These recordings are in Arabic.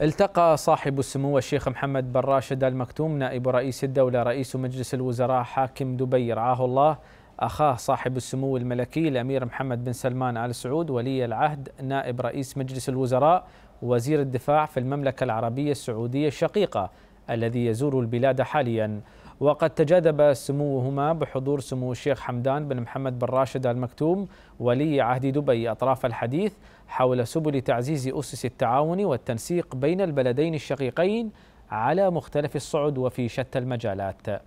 التقى صاحب السمو الشيخ محمد بن راشد المكتوم نائب رئيس الدولة رئيس مجلس الوزراء حاكم دبي. رعاه الله أخاه صاحب السمو الملكي الأمير محمد بن سلمان آل سعود ولي العهد نائب رئيس مجلس الوزراء وزير الدفاع في المملكة العربية السعودية الشقيقة. الذي يزور البلاد حاليا. وقد تجاذب سموهما بحضور سمو الشيخ حمدان بن محمد بن راشد المكتوم ولي عهد دبي أطراف الحديث حول سبل تعزيز أسس التعاون والتنسيق بين البلدين الشقيقين على مختلف الصعد وفي شتى المجالات.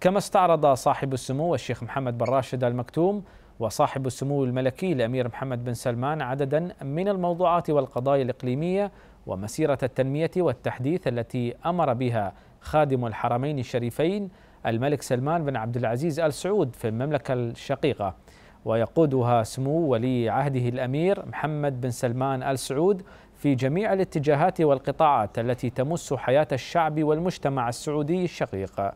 كما استعرض صاحب السمو الشيخ محمد بن راشد المكتوم وصاحب السمو الملكي الأمير محمد بن سلمان عددا من الموضوعات والقضايا الإقليمية ومسيرة التنمية والتحديث التي أمر بها خادم الحرمين الشريفين الملك سلمان بن عبد العزيز آل سعود في المملكة الشقيقة. ويقودها سمو ولي عهده الأمير محمد بن سلمان آل سعود في جميع الاتجاهات والقطاعات التي تمس حياة الشعب والمجتمع السعودي الشقيق.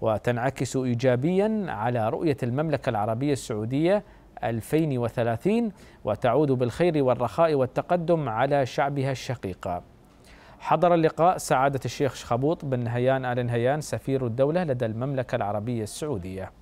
وتنعكس ايجابيا على رؤية المملكة العربية السعودية 2030 وتعود بالخير والرخاء والتقدم على شعبها الشقيق. حضر اللقاء سعادة الشيخ شخبوط بن نهيان آل نهيان سفير الدولة لدى المملكة العربية السعودية.